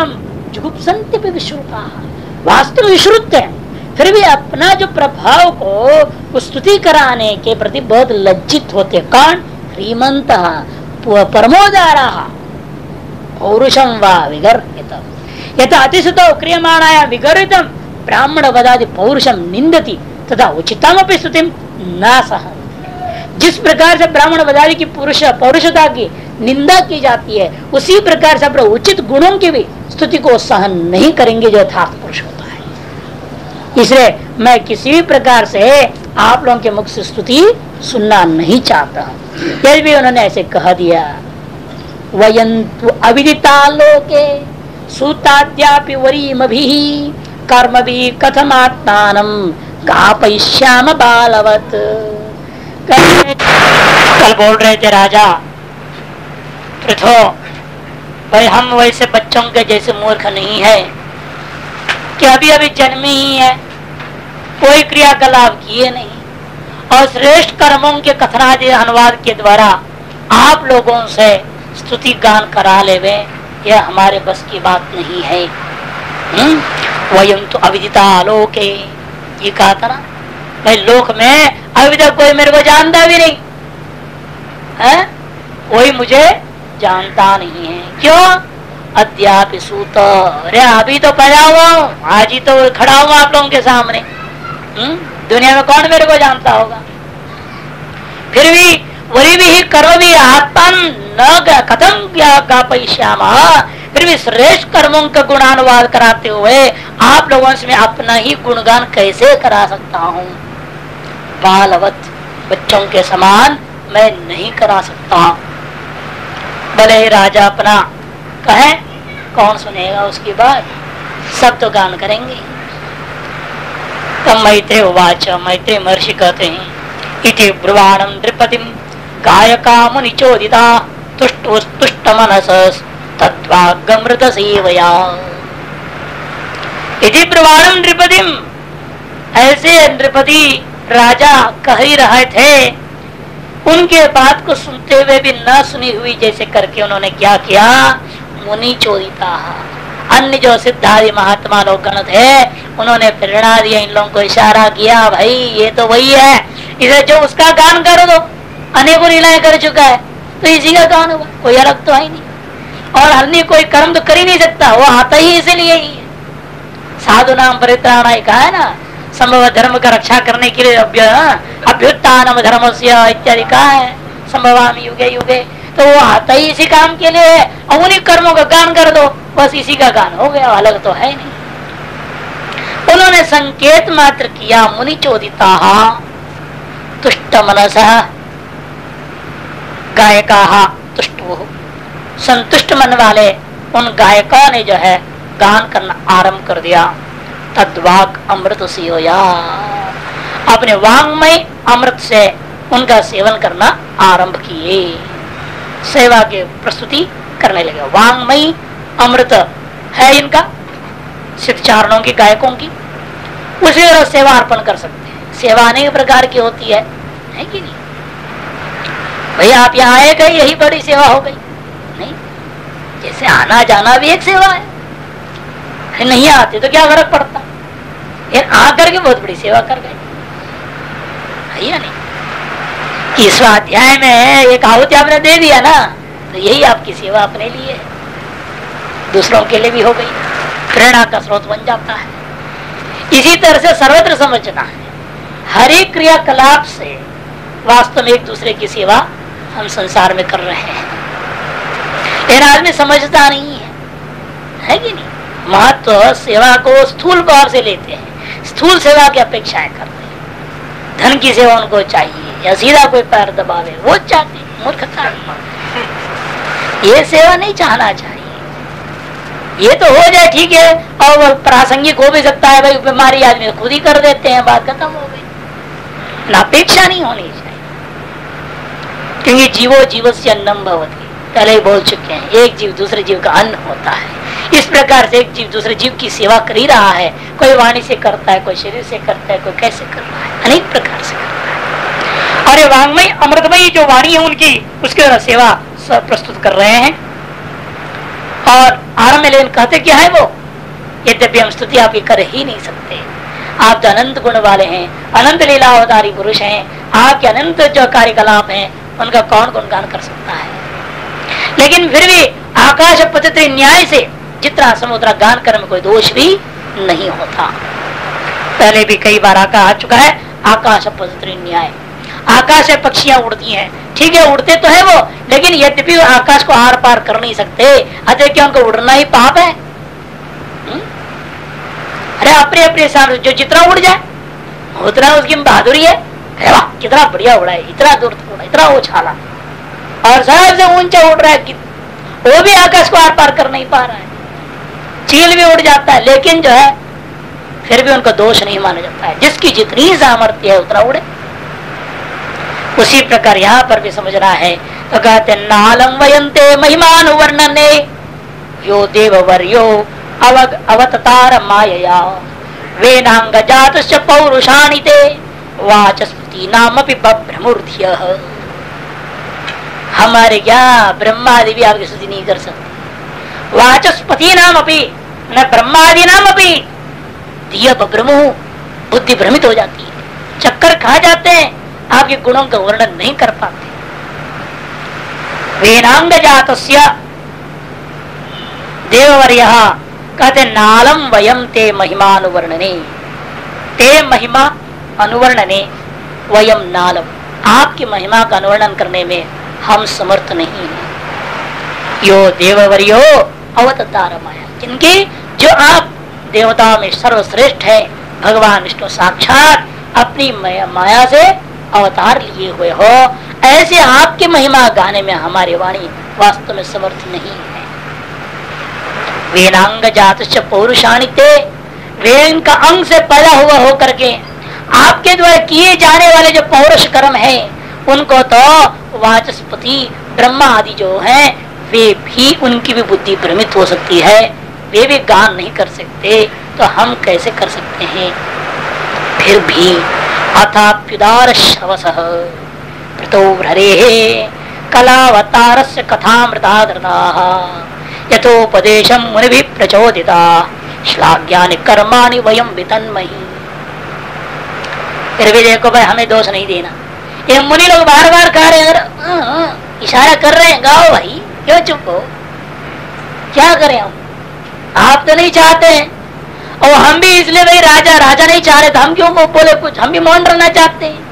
केवलम जुगुप्संत विश्रुता। वास्तव विश्रुत है फिर भी अपना जो प्रभाव को स्तुति कराने के प्रति बहुत लज्जित होते। कौन श्रीमंत परमोदारा। पौरुषम व विगर्हित यथा अतिशत क्रियमाणाया विगर्हितम। ब्राह्मण बदादि पौरुषम निंदती तथा उचितम स्तुति न सह जिस प्रकार से ब्राह्मण बदारी की पुरुष पौरुषता की निंदा की जाती है। उसी प्रकार से अपने उचित गुणों की भी स्तुति को सहन नहीं करेंगे, जो यथार्थ पुरुष होता है। इसलिए मैं किसी भी प्रकार से आप लोगों के मुख से स्तुति सुनना नहीं चाहता यदि भी उन्होंने ऐसे कह दिया, वयंतु अविदिता लोके, सूताद्यापि वरीम भी कर्म भी कथमात्मान गापयश्याम बालवत। कल बोल रहे थे राजा पृथो भाई हम वैसे बच्चों के जैसे मूर्ख नहीं है। कि अभी अभी जन्मे ही है। कोई क्रियाकलाप किए नहीं। और श्रेष्ठ कर्मों के कथनादि अनुवाद के द्वारा आप लोगों से स्तुति गान करा ले यह हमारे बस की बात नहीं है। हम्म? वयम तो अविदिता आलोके ये कहा था ना? भाई लोक में अभी तक कोई मेरे को जानता भी नहीं। है? कोई मुझे जानता नहीं है। क्यों? अध्याप सूत अरे अभी तो पैदा हुआ हूँ। आज ही तो खड़ा हुआ आप लोगों के सामने। हम्म? दुनिया में कौन मेरे को जानता होगा? फिर भी वही भी करो भी आत्मन, न कथम श्यामा फिर भी श्रेष्ठ कर्मों का गुणानुवाद कराते हुए आप लोगों से मैं अपना ही गुणगान कैसे करा सकता हूँ? बालवत, बच्चों के समान मैं नहीं करा सकता। भले ही राजा अपना कहे, कौन सुनेगा उसकी बात? सब तो गान करेंगे। तब मैत्रे उवाच मैत्रे महर्षि कहते हैं। इति ब्रुवाणम द्रिपतिम गायका मुनिचोदिता तुष्ट तुष्ट मनस तत्वागमृत सेवया इति ब्रुवाणम नृपतिम ऐसे नृपति राजा कह ही रहे थे उनके बात को सुनते हुए भी न सुनी हुई जैसे करके उन्होंने क्या किया? मुनि चोरिता अन्य जो सिद्धादि महात्मा लोग गण थे उन्होंने प्रेरणा दिया, इन लोगों को इशारा किया, भाई, ये तो वही है। इसे जो उसका गान कर दो अनेकों लीलाएँ कर चुका है। तो इसी का गान हुआ। कोई अलग तो है नहीं। और अन्य कोई कर्म तो कर ही नहीं सकता। वो आता ही इसीलिए ही है। साधु नाम परित्राण कहा है ना संभव धर्म का रक्षा करने के लिए अभ्युत्थान धर्म से इत्यादि कहा है संभव युगे युगे। तो वो आता ही इसी काम के लिए और उन्हीं कर्मों का गान कर दो, बस इसी का गान हो गया, अलग तो है नहीं। उन्होंने संकेत मात्र किया, मुनि चोदिता, तुष्ट मनस, गायका, तुष्ट। संतुष्ट मन वाले उन गायकों ने जो है, गान करना आरंभ कर दिया। तद्वाक अमृत अपने वांगमय अमृत से उनका सेवन करना आरंभ किए। सेवा के प्रस्तुति करने लगे। वांगमय अमृत है इनका? सिद्ध चारणों की, गायकों की। उसी तरह सेवा अर्पण कर सकते हैं। सेवा अनेक प्रकार की होती है। है कि नहीं? भैया आप यहाँ आए गए यही बड़ी सेवा हो गई। नहीं? जैसे आना जाना भी एक सेवा है। नहीं आते तो क्या फ़र्क पड़ता? ये आकर बहुत बड़ी सेवा कर गए। नहीं? इस अध्याय में एक आहुति आपने दे दिया ना तो यही आपकी सेवा अपने लिए दूसरों के लिए भी हो गई। प्रेरणा का स्रोत बन जाता है। इसी तरह से सर्वत्र समझना है। हर एक क्रियाकलाप से वास्तव में एक दूसरे की सेवा हम संसार में कर रहे हैं। लेकिन आदमी समझता नहीं है। है कि नहीं? महत्व सेवा को स्थूल भाव से लेते हैं। स्थूल सेवा की अपेक्षाएँ करते हैं। धन की सेवा उनको चाहिए, या सीधा कोई पैर दबावे, वो चाहते मूर्खता ये सेवा नहीं चाहना चाहिए। ये तो हो जाए ठीक है, और प्रासंगिक हो भी सकता है, भाई, बीमारी आदमी खुद ही कर देते हैं, बात खत्म हो गई। अपेक्षा नहीं होनी चाहिए। क्योंकि जीवो जीव से अन्नम भवती। पहले ही बोल चुके हैं, एक जीव दूसरे जीव का अन्न होता है। इस प्रकार से एक जीव, दूसरे जीव की सेवा कर ही रहा है। कोई वाणी से करता है, कोई शरीर से करता है, कोई कैसे कर रहा है? अनेक प्रकार से करता है। और वांगमय, अमृतमयी जो वाणी है उनकी, उसके द्वारा सेवा प्रस्तुत कर रहे हैं। और आरंभ में लेकिन कहते, क्या है वो? यद्यपि हम स्तुति आपकी कर ही नहीं सकते। आप तो अनंत गुण वाले हैं, अनंत लीला अवतारी पुरुष हैं आपके अनंत जो कार्यकलाप हैं, उनका कौन गुणगान कर सकता है? लेकिन फिर भी आकाश पद्धति न्याय से जितना समुद्र गान कर में कोई दोष भी नहीं होता। पहले भी कई बार आका आ चुका है। आकाश पद्धति न्याय। आकाश है पक्षियाँ उड़ती हैं। ठीक है, उड़ते तो है वो, लेकिन यद्यपि आकाश को आर पार कर नहीं सकते, अतः क्या उनको उड़ना ही पाप है? हम्म? अरे, अपने अपने सामने जो जितना उड़ जाए, उतना उसकी बहादुरी है। वाह, कितना बढ़िया उड़ा है, इतना दूर उड़ा, इतना उछाला। और सबसे ऊँचा उड़ रहा है वो भी आकाश को आर पार कर नहीं पा रहा है। चील भी उड़ जाता है, लेकिन जो है, फिर भी उनका दोष नहीं माना जाता है। जिसकी जितनी सामर्थ्य है, उतना उड़े। उसी प्रकार यहाँ पर भी समझना है तो कहते नालम वयंते महिमान वर्णने, यो देव वर्यो अवग अवतार माया वेनांग जात पौरुषाणी ते वाचस्पति नाम ब्रह्मूर्ध्य हमारे क्या ब्रह्मादि भी आपकी स्तुति नहीं कर सकते। वाचस्पति नाम अपनी न ब्रह्मादि नाम अपनी दिया ब्रह्म बुद्धि भ्रमित हो जाती है। चक्कर खा जाते हैं, आपके गुणों का वर्णन नहीं कर पाते। वेनांग जात देववर्य कहते, नालम वयम ते महिमा अनुवर्णने ते महिमा अनुवर्णने वयम नालम। आपकी महिमा का अनुवर्णन करने में हम समर्थ नहीं है। यो देववर्यो अवतार माया जिनकी जो आप देवताओं में सर्वश्रेष्ठ है, भगवान विष्णु साक्षात अपनी माया से अवतार लिए हुए हो। ऐसे आपकी महिमा गाने में हमारी वाणी वास्तव में समर्थ नहीं है। वेनांग जात पौरुषाणित्य वेन का अंग से पैदा हुआ होकर के आपके द्वारा किए जाने वाले जो पौरुष कर्म है, उनको तो वाचस्पति ब्रह्मा आदि जो है, वे भी उनकी भी बुद्धि भ्रमित हो सकती है। वे भी गान नहीं कर सकते तो हम कैसे कर सकते हैं? फिर भी अथाप्युदार शवस हरे कलावतार से कथामृता यथोपदेशम मुनि भी प्रचोदिता। श्लाघ्या कर्मा वयम वितन्मही। फिर भी देखो भाई हमें दोष नहीं देना। ये मुनि लोग बार बार कह रहे हाँ, इशारा कर रहे हैं गाओ भाई क्यों चुप हो? क्या करें हम? आप तो नहीं चाहते हैं। और हम भी इसलिए भाई राजा राजा नहीं चाह रहे थे। हम क्यों बोले कुछ? हम भी मौन रहना चाहते हैं।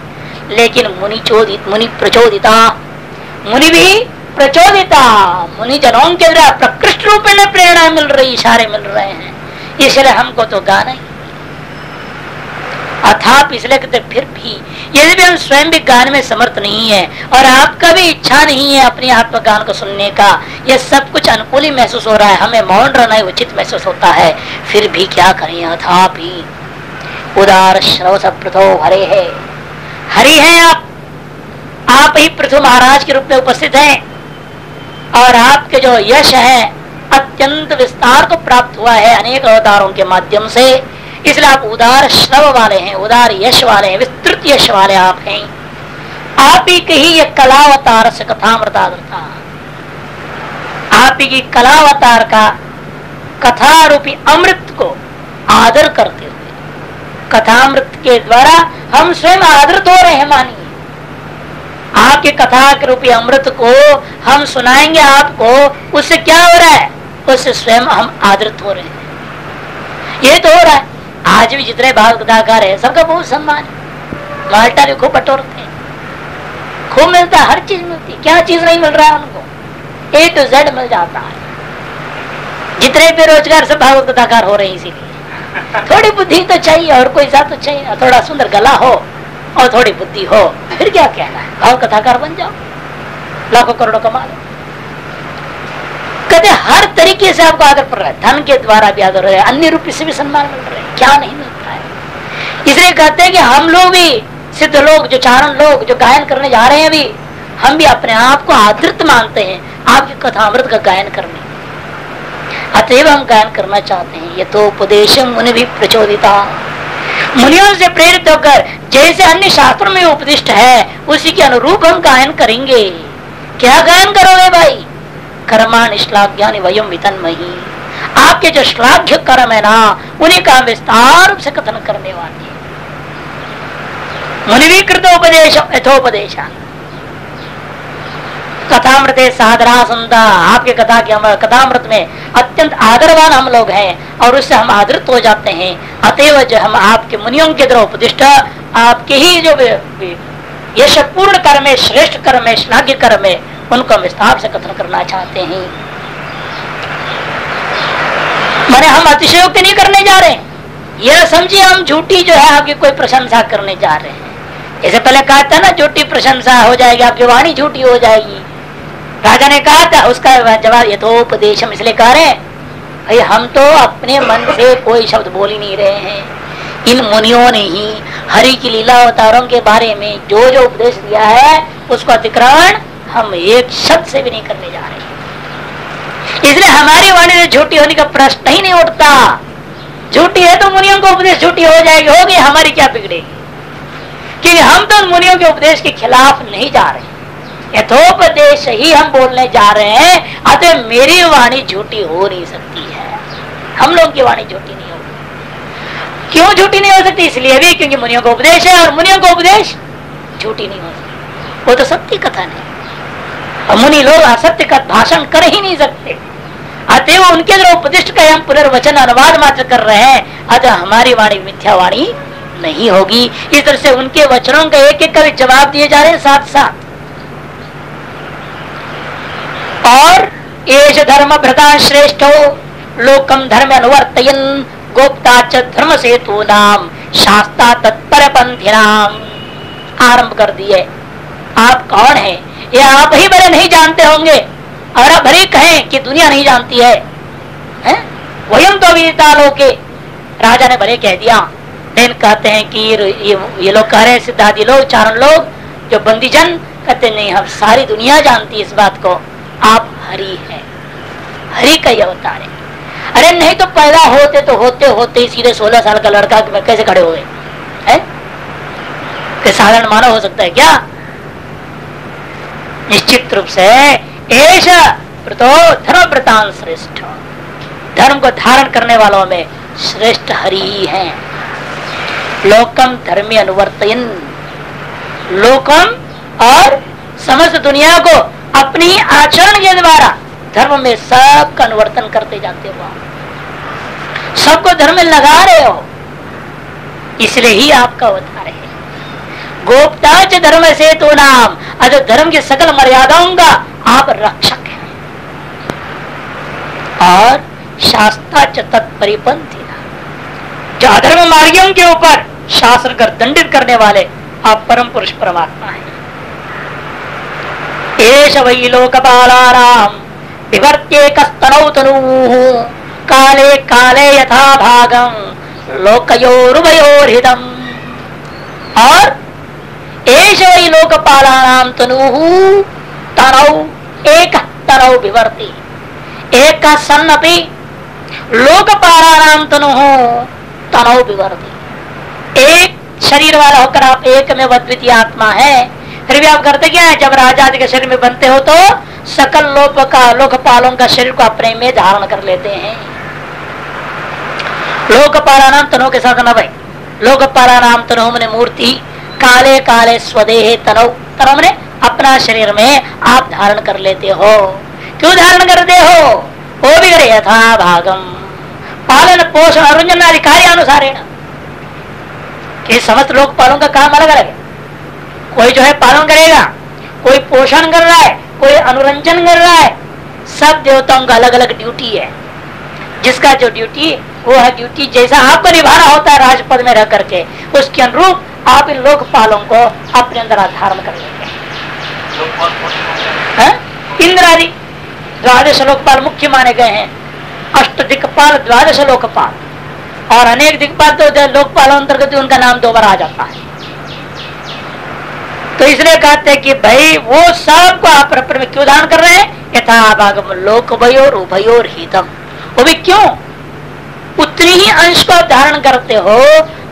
लेकिन मुनि चोदित, मुनि प्रचोदिता, मुनि भी प्रचोदिता, मुनि जनों के प्रकृष्ट रूप में प्रेरणा मिल रही, इशारे मिल रहे हैं। इसलिए हमको तो गाना ही अथाप इसलिए कहते फिर भी, यदि भी हम स्वयं भी गान में समर्थ नहीं है, और आपका भी इच्छा नहीं है अपने आत्मगान को सुनने का, यह सब कुछ अनुकूल ही महसूस हो रहा है, हमें मौन रहना उचित महसूस होता है। फिर भी क्या करें अथाप? ही उदार श्रव प्रथो हरे है। हरि है आप। आप ही पृथु महाराज के रूप में उपस्थित हैं। और आपके जो यश है, अत्यंत विस्तार को प्राप्त हुआ है अनेक अवतारों के माध्यम से। इसलिए आप उदार श्रव वाले हैं, उदार यश वाले हैं, विस्तृत यश वाले आप हैं। आप ही कही ये कलावतार से कथामृता आप ही कलावतार का कथा रूपी अमृत को आदर करते हुए। कथामृत के द्वारा हम स्वयं आदृत हो रहे हैं, मानिए। आपके कथा के रूपी अमृत को हम सुनाएँगे आपको, उससे क्या हो रहा है? उससे स्वयं हम आदृत हो रहे हैं। ये तो हो रहा है आज भी जितने भाव कथाकार है, सबका बहुत सम्मान है। माल्टा भी खूब बटोरते हैं। खूब मिलता हर चीज़ मिलती क्या चीज़ नहीं मिल रहा है उनको? ए टू जेड मिल जाता है। जितने बेरोजगार सब भागवत कथाकार हो रहे हैं इसीलिए। थोड़ी बुद्धि तो चाहिए, और कोई सा तो चाहिए थोड़ा सुंदर गला हो, और थोड़ी बुद्धि हो, फिर क्या कहना है? भाव कथाकार बन जाओ। लाखों करोड़ों कमा लो। कहते हर तरीके से आपको आदर पड़ रहा है। धन के द्वारा भी आदर हो रहा है। अन्य रूप से भी सम्मान मिल रहा है। क्या नहीं मिलता है? इसलिए कहते हैं कि हम लोग भी, सिद्ध लोग, जो चारण लोग, जो गायन करने जा रहे हैं अभी, हम भी अपने आप को आदृत मानते हैं, आपकी कथामृत का गायन करने। अतएव हम गायन करना चाहते हैं। ये तो उपदेश मुनि भी प्रचोदिता। मुनियों से प्रेरित होकर, जैसे अन्य शास्त्रों में उपदिष्ट है, उसी के अनुरूप हम गायन करेंगे। क्या गायन करोगे भाई? कर्माण श्लाघ्या वयम वितन्मही। आपके जो श्लाघ्य कर्म है ना, उन्हीं का विस्तार से कथन करने वाले मुनिवीकृत उपदेश यथोपदेश। कथामृत साधना सुनता आपके कथा के कथामृत में अत्यंत आदरवान हम लोग हैं और उससे हम आदृत हो जाते हैं। अतएव जो हम आपके मुनियों के द्वारा उपदिष्ट, आपके ही जो यशपूर्ण कर्म है, श्रेष्ठ कर्म है श्लाघ्य कर्म है उनको विस्तार से कथन करना चाहते हैं। मैंने हम अतिशयोक्ति नहीं करने जा रहे। यह समझिए हम झूठी जो है आपकी कोई प्रशंसा करने जा रहे हैं। जैसे पहले कहा था ना, झूठी प्रशंसा हो जाएगी, आपकी वाणी झूठी हो जाएगी। राजा ने कहा था, उसका जवाब यथोपदेश इसलिए कह रहे हैं भाई हम तो अपने मन से कोई शब्द बोल ही नहीं रहे हैं। इन मुनियों ने ही हरि की लीला अवतारों के बारे में जो जो उपदेश दिया है, उसको अतिक्रमण हम एक शब्द से भी नहीं करने जा रहे। इसलिए हमारी वाणी झूठी होने का प्रश्न ही नहीं उठता। झूठी है तो मुनियों को उपदेश झूठी हो जाएगी, होगी, हमारी क्या बिगड़ेगी? क्योंकि हम तो मुनियों के उपदेश के खिलाफ नहीं जा रहे। यथोपदेश ही हम बोलने जा रहे हैं, अतः मेरी वाणी झूठी हो नहीं सकती है। हम लोग की वाणी झूठी नहीं होगी। क्यों झूठी नहीं हो सकती? इसलिए भी क्योंकि मुनियों का उपदेश है और मुनियों का उपदेश झूठी नहीं हो सकती। वो तो सबकी कथन है। मुनि लोग असत्य का भाषण कर ही नहीं सकते। अतएव उनके द्वारा उपदिष्ट का हम पुनर्वचन अनुवाद मात्र कर रहे हैं। अतः हमारी वाणी मिथ्या वाणी नहीं होगी। इस तरह से उनके वचनों का एक एक का जवाब दिए जा रहे हैं साथ साथ और एश धर्म भ्रता श्रेष्ठ हो लोकम धर्म अनुवर्तयन, गोप्ता च धर्म सेतु नाम शास्ता तत्पर पंथी नाम आरंभ कर दिए। आप कौन है? ये आप ही भले नहीं जानते होंगे। और आप भले कहें कि दुनिया नहीं जानती है, है? तो अविदिता लोके राजा ने भले कह दिया। लेकिन कहते हैं कि ये लोग कह रहे हैं सिद्धार्थी लोग चारण लोग जो बंदीजन कहते नहीं हम सारी दुनिया जानती इस बात को। आप हरी है। हरी का ही अवतार है। अरे नहीं तो पैदा होते तो होते होते ही सीधे सोलह साल का लड़का कैसे खड़े हुए? है? साधारण मानव हो सकता है क्या? निश्चित रूप से ऐसा प्रतो धर्म व्रतान श्रेष्ठ। धर्म को धारण करने वालों में श्रेष्ठ हरि ही है। लोकम धर्मी अनुवर्तन लोकम और समस्त दुनिया को अपनी आचरण के द्वारा धर्म में सबका अनुवर्तन करते जाते हो। सबको धर्म में लगा रहे हो। इसलिए ही आपका अवतार है। गोप्ता च धर्म से तो नाम। अज धर्म की सकल मर्यादाओं का आप रक्षक हैं। और शास्त्रा च तत्परिपंथी जो अधर्म मार्गियों के ऊपर शास्त्र कर दंडित करने वाले आप परम पुरुष परमात्मा है। एश वही लोकपालाराम विवर्त्ये कस्तनौ तनु। काले काले यथा भागम लोकयोरुभयोरहितम। और एश वही लोकपालानाम तनु तनौ एक विवर्ती एक का सन लोकपालानाम तनु तनौ विवर्ती एक शरीर वाला होकर आप एक में अद्वितीय आत्मा है फिर भी आप करते क्या है? जब राजा के शरीर में बनते हो तो सकल लोक का, लोकपालों का शरीर को अपने में धारण कर लेते हैं। लोकपाला नाम तनो के साथ ना भाई। लोकपाला नाम तनो मैंने मूर्ति काले काले स्वदेह तनो तनो मैंने अपना शरीर में आप धारण कर लेते हो। क्यों धारण करते हो? वो भी करे यथा भागम पालन पोषण अनुरंजन आदि कार्यानुसार कि समस्त लोकपालों का काम अलग अलग है। कोई जो है पालन करेगा, कोई पोषण कर रहा है, कोई अनुरंजन कर रहा है, सब देवताओं का अलग अलग ड्यूटी है। जिसका जो ड्यूटी वो है ड्यूटी जैसा आपको निभाना होता है राजपद में रह करके, उसके अनुरूप आप इन लोकपालों को अपने अंदर धारण कर लेते हैं। इंद्र आदि द्वादश लोकपाल मुख्य माने गए हैं। अष्ट दिक्पाल द्वादश लोकपाल। और अनेक दिक्पाल तो लोकपाल अंतर्गत उनका नाम दो बार आ जाता है। तो इसलिए कहते हैं कि भाई, वो सबको आप में क्यों धारण कर रहे हैं? यथा भागम लोक भयोर उभयोर हितम। वो भी क्यों? उतनी ही अंश को धारण करते हो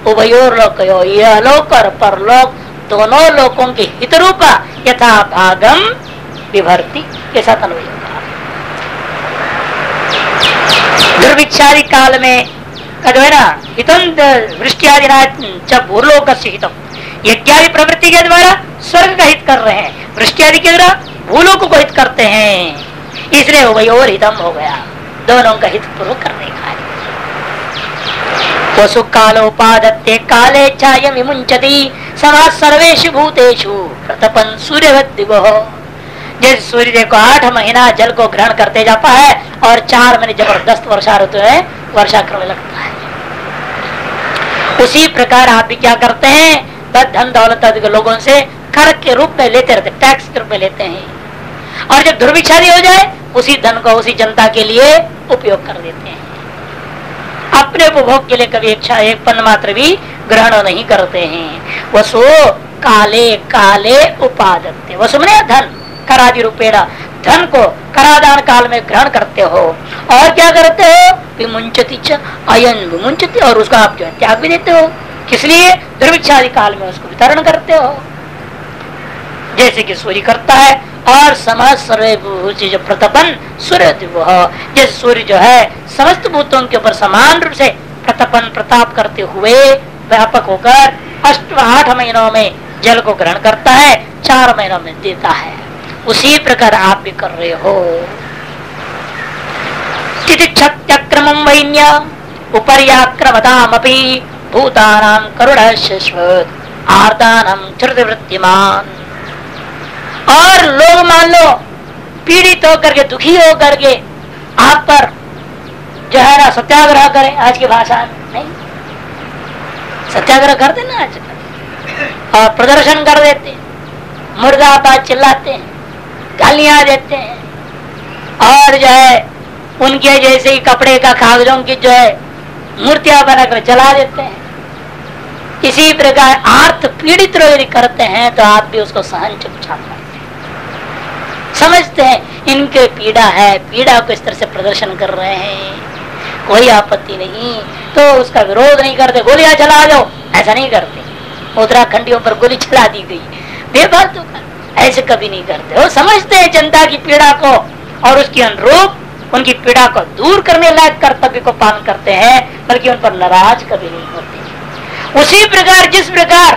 उभयोर लोक यह लोक और परलोक दोनों लोकों के हित रूपा यथा भागम विभर्ती साथ अनुभव दुर्भिक्षादि काल में कहते ना हितम। वृष्टि आदि जब भूलोक हितम यज्ञादि प्रवृत्ति के द्वारा स्वर्ग का हित कर रहे हैं वृष्टि आदि के द्वारा भूलोक को हित करते हैं। इसलिए उभयोर हितम हो गया। दोनों का हित पूर्व करने का वसु कालोपादत्ते काले छाय विमुंचती समाज सर्वेश भूतेषु प्रतपन सूर्य जैसे सूर्य को आठ महीना जल को ग्रहण करते जाता है और चार महीने ज़बरदस्त वर्षा ऋतु है वर्षा करने लगता है। उसी प्रकार आप भी क्या करते हैं? धन दौलत के लोगों से कर के रूप में लेते रहते टैक्स के रूप में लेते हैं। और जब दुर्भिक्षादी हो जाए, उसी धन को उसी जनता के लिए उपयोग कर देते हैं। अपने उपभोग के लिए कभी इच्छा एक पन मात्र भी ग्रहण नहीं करते हैं। वसो काले काले उपादत्ते। वसु मैंने धन, करादि रूपेणा। धन को करादान काल में ग्रहण करते हो। और क्या करते हो? विमुंचती अयन विमुंचती और उसका आप जो है त्याग भी देते हो। किस लिए? दुर्भिक्षादि काल में उसको वितरण करते हो। जैसे कि सूर्य करता है और समस्त सर्वभूत जो प्रतपन सूर्य जैसे सूर्य जो है, समस्त भूतों के ऊपर समान रूप से प्रतपन प्रताप करते हुए व्यापक होकर अष्ट आठ महीनों में जल को ग्रहण करता है, चार महीनों में देता है। उसी प्रकार आप भी कर रहे हो। क्षत्यक्रम वैन्य उपर्याक्रमतामपि भूतानाम करुण आर्दानम वृत्तिमान और लोग मान लो पीड़ित होकर के, दुखी होकर के, आप पर जो है ना सत्याग्रह करें आज की भाषा नहीं। सत्याग्रह करते ना आज और प्रदर्शन कर देते मुर्दाबाद चिल्लाते हैं। गालियाँ देते हैं। और जो है, उनके जैसे ही कपड़े का कागजों की जो है, मूर्तियाँ बनाकर जला देते हैं। इसी प्रकार आर्थ पीड़ित यदि करते हैं तो आप भी उसको सहन चुपचाप समझते हैं, इनके पीड़ा है, पीड़ा को इस तरह से प्रदर्शन कर रहे हैं। कोई आपत्ति नहीं तो उसका विरोध नहीं करते, गोलियाँ चला दो। ऐसा नहीं करते। उत्तराखंडियों पर गोली चला दी गई। बेफालतू कर ऐसे कभी नहीं करते। वो समझते हैं जनता की पीड़ा को और उसके अनुरूप उनकी पीड़ा को दूर करने लायक कर्तव्य को पालन करते हैं, बल्कि उन पर नाराज़ कभी नहीं होते। उसी प्रकार, जिस प्रकार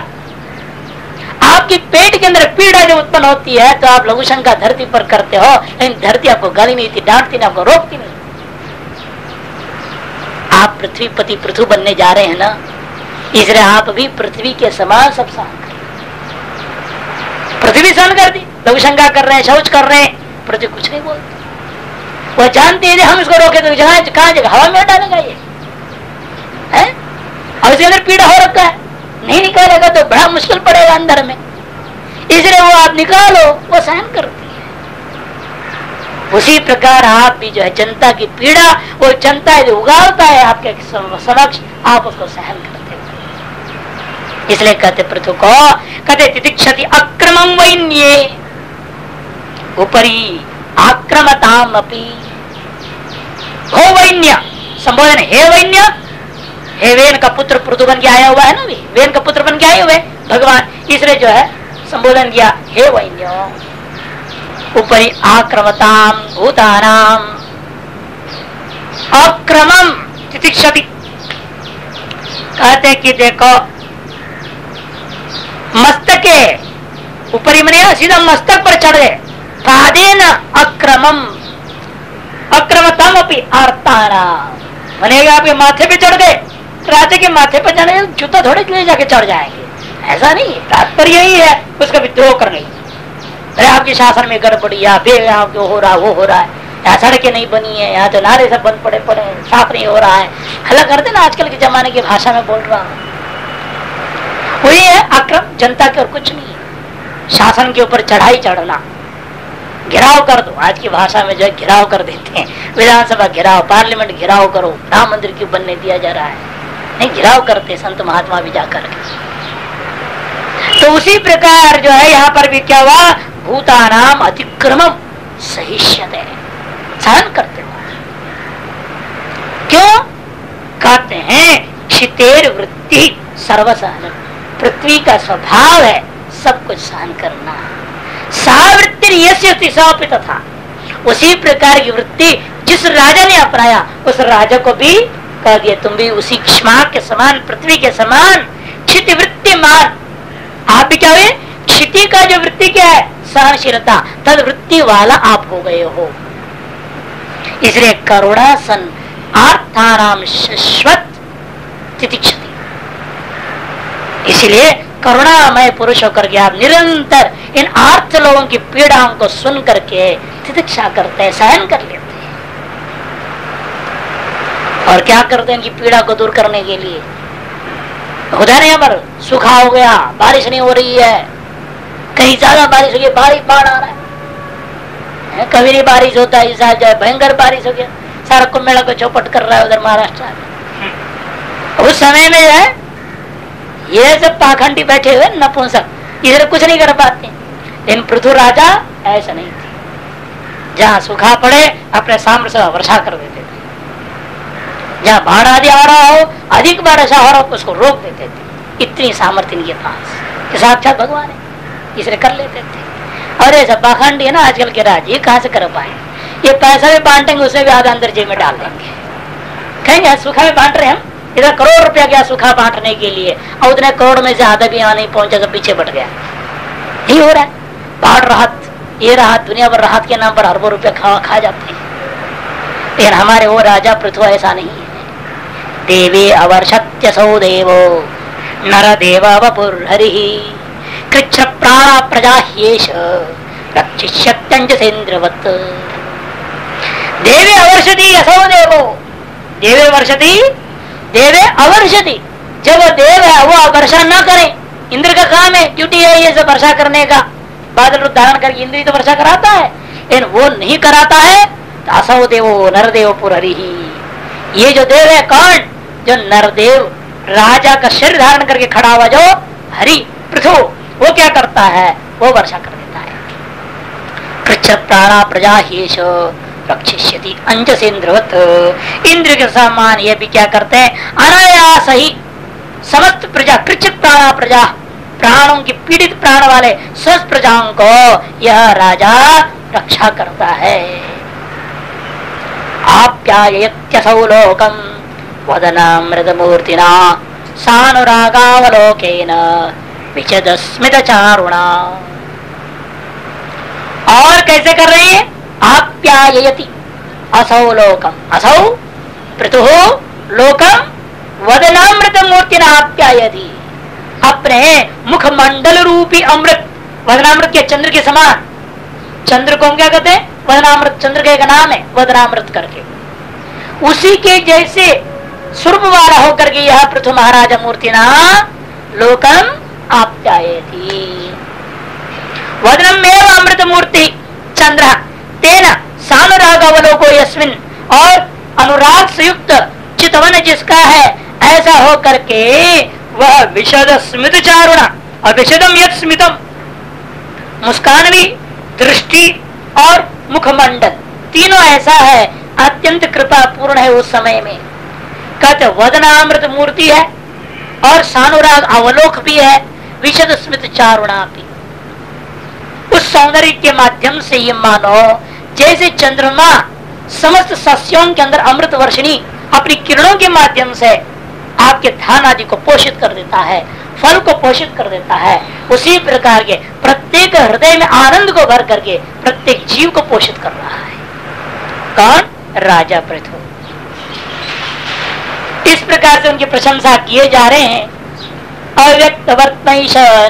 पेट के अंदर पीड़ा जो उत्पन्न होती है तो आप लघु शंका धरती पर करते हो, लेकिन धरती आपको गाली नहीं थी डांटती नहीं, आपको रोकती नहीं। आप पृथ्वी पति पृथु बनने जा रहे हैं ना, इसलिए आप भी पृथ्वी के समान सब सहन कर पृथ्वी सहन कर दी, लघु शंका कर रहे हैं, शौच कर रहे हैं, पृथ्वी कुछ नहीं बोलती। वह जानते हैं, हम इसको रोके तो जगह कहा जगह, हवा में डालेगा ये। है? और इसके अंदर पीड़ा हो रखा है। नहीं निकालेगा तो बड़ा मुश्किल पड़ेगा अंदर में। इसलिए वो आप निकालो, वो सहन करती है। उसी प्रकार आप भी जो है, जनता की पीड़ा, वो जनता जो उगालता है, आपके समक्ष आप उसको सहन करते इसलिए कहते पृथु को, कहते तितिक्षति अक्रम वैन्य ऊपरी आक्रमताम अपी। हो वैन्य, संबोधन, हे वैन्य, हे वेन का पुत्र पृथु बन के आया हुआ है ना भी वेन का पुत्र बन के आए हुए भगवान, इसलिए जो है संबोधन किया, हे वैन्य ऊपरी आक्रमताम भूतानाम अक्रमम तितिक्षति। कहते कि देखो, मस्तक ऊपरी मने सीधा मस्तक पर चढ़ गए पादेन अक्रमम अक्रमतम अपनी आर्ताना मनेगा आपके माथे पे चढ़ गए, राजा के माथे पर जाने, जूता थोड़े के लिए जाके चढ़ जाएँगे। ऐसा नहीं है तात्पर्य यही है, उसका विद्रोह करने अरे आपके शासन में गड़बड़ी या फिर यहाँ हो रहा वो हो रहा है। यहाँ सड़कें नहीं बनी है, यहाँ तो नारे सब बंद पड़े पड़े साफ़ नहीं हो रहा है। हल्ला करते ना आजकल के जमाने की भाषा में बोल रहा हूँ। वही है अक्रम, जनता के और कुछ नहीं। है शासन के ऊपर चढ़ाई चढ़ना। घिराव कर दो, आज की भाषा में जो है घिराव कर देते हैं। विधानसभा घिराव, पार्लियामेंट घिराव करो, राम मंदिर क्यों बनने दिया जा रहा है? नहीं, घिराव करते संत महात्मा भी जाकर। तो उसी प्रकार जो है यहाँ पर भी क्या हुआ? भूतानाम अतिक्रम सहिष्यत सहन करते हुए। क्यों? कहते हैं, क्षितेर वृत्ति सर्वसहन। पृथ्वी का स्वभाव है, सब कुछ सहन करना। सावृत्ति तथा। उसी प्रकार की वृत्ति जिस राजा ने अपनाया, उस राजा को भी कह दिया, तुम भी उसी क्षमा के समान, पृथ्वी के समान क्षिति वृत्ति मान आप भी क्या हुए? क्षिति का जो वृत्ति क्या है? सहनशीलता। तद वृत्ति वाला आप हो गए हो। इसलिए करुणा सन आर्थाराम शाश्वत तितिक्षति। इसलिए करुणामय पुरुष होकर के आप निरंतर इन आर्थ लोगों की पीड़ाओं को सुन करके तितिक्षा करते हैं, सहन कर लेते हैं। और क्या करते हैं इनकी पीड़ा को दूर करने के लिए? होता नहीं पर सूखा हो गया, बारिश नहीं हो रही है। कहीं ज़्यादा बारिश हो गई बारिश बाढ़ आ रहा है। कभी नहीं बारिश होता है इस साल भयंकर बारिश हो गया। सारा कुंभ मेला को चौपट कर रहा है उधर महाराष्ट्र। उस समय में जो है, ये सब पाखंडी बैठे हुए, नपुंसक, इधर कुछ नहीं कर पाते। लेकिन पृथ्वी राजा ऐसा नहीं थे। जहाँ सुखा पड़े, अपने साम्र से वर्षा कर देते। जहाँ बाढ़ आदि आ रहा हो, अधिक बाढ़ ऐसा हो रहा हो उसको रोक देते थे। इतनी सामर्थ्य इनके पास। साक्षात भगवान है। इसलिए कर लेते थे। और ऐसा पाखंड है ना, आजकल के राज, ये कहाँ से कर पाए? ये पैसा भी बांटेंगे, उसे भी आधा अंदर जेब में डाल देंगे। कहेंगे सुखा में बांट रहे हम? इधर करोड़ रुपया गया सूखा बांटने के लिए। और उतने करोड़ में से आधा भी यहाँ नहीं पहुँचा तो पीछे बढ़ गया। यही हो रहा है। बाढ़, राहत। ये राहत, दुनिया भर राहत के नाम पर अरबों रुपया खा खा जाते हैं। लेकिन हमारे वो राजा पृथ्वी ऐसा नहीं है। देवी अवर्षत्य सौ देवो। नर देव हरि। कृच्छ प्राण प्रजा रक्षिष्यत्यंजसेन्द्रवत देवी अवर्षति असौ देवो। देवे वर्षति देवे अवर्षति। जब देव है, वो वर्षा न करे। इंद्र का काम है ड्यूटी है ये सब वर्षा करने का। बादल रूप धारण करके इंद्र तो वर्षा कराता है। लेकिन वो नहीं कराता है तो असव देवो नरदेव पुरहरी ये जो देव है कौन जो नरदेव राजा का शरीर धारण करके खड़ा हुआ, जो हरि पृथु, वो क्या करता है? वो वर्षा कर देता है। प्रजा रक्षिष्यति अंजसेन्द्रवत। इंद्र के समान ये भी क्या करते हैं? अनायास ही समस्त प्रजा कृचित प्राणा प्रजा, प्राणों की पीड़ित प्राण वाले स्वस्थ प्रजाओं को यह राजा रक्षा करता है। आप्यायत्यसौ लोकम? वदनामृत मूर्तिना सानुरागावलोकेन विचद स्मित चारुणा और कैसे कर रहे हैं? आप्यायति असौ लोकम। असौ पृथु लोकम वदनामृत मूर्ति आप्यायति। अपने मुख मंडल रूपी अमृत, वदनामृत के चंद्र के समान। चंद्र को क्या कहते हैं? वदनामृत, चंद्र का एक नाम है, वदनामृत करके। उसी के जैसे स्वरूप वाला होकर के यह पृथ्वी महाराज मूर्ति लोकम आप्यायती। वदनम एवं अमृत मूर्ति चंद्र, तेना सानुराग अवलोको यस्मिन और अनुराग संयुक्त चितवन जिसका है, ऐसा हो करके वह विशद स्मित चारुणा और विशदम यद स्मितम मुस्कान भी दृष्टि और मुखमंडल तीनों ऐसा है, अत्यंत कृपा पूर्ण है उस समय में। कहते वदनामृत मूर्ति है, और सानुराग अवलोक भी है, विशद स्मित चारुणा भी। उस सौंदर्य के माध्यम से ये मानो, जैसे चंद्रमा समस्त सस्यों के अंदर अमृत वर्षणी अपनी किरणों के माध्यम से आपके धान आदि को पोषित कर देता है, फल को पोषित कर देता है, उसी प्रकार के प्रत्येक हृदय में आनंद को भर करके प्रत्येक जीव को पोषित कर रहा है। कौन? राजा पृथु। इस प्रकार से उनकी प्रशंसा किए जा रहे हैं? अव्यक्त वर्त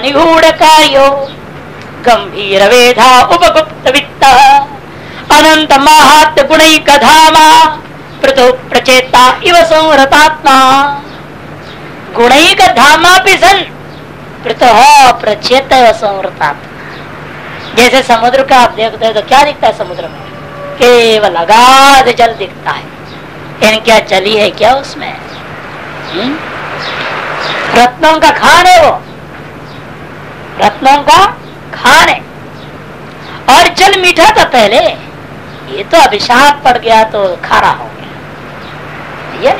निगूढ़ कार्यो। गंभीर वेधा उपगुप्त वित्त। अनंत महात्म गुण कधामा। प्रतो प्रचेता इव संहृतात्मा गुण धामा भी सन। प्रतो प्रचेत संहृतात्मा जैसे समुद्र का आप देखते हैं तो क्या दिखता है समुद्र में? केवल अगाध जल दिखता है। क्या जली है क्या उसमें? हम्म? रत्नों का खान है वो। रत्नों का खान है। और जल मीठा था पहले। ये तो अभिशाप पड़ गया तो खारा हो गया।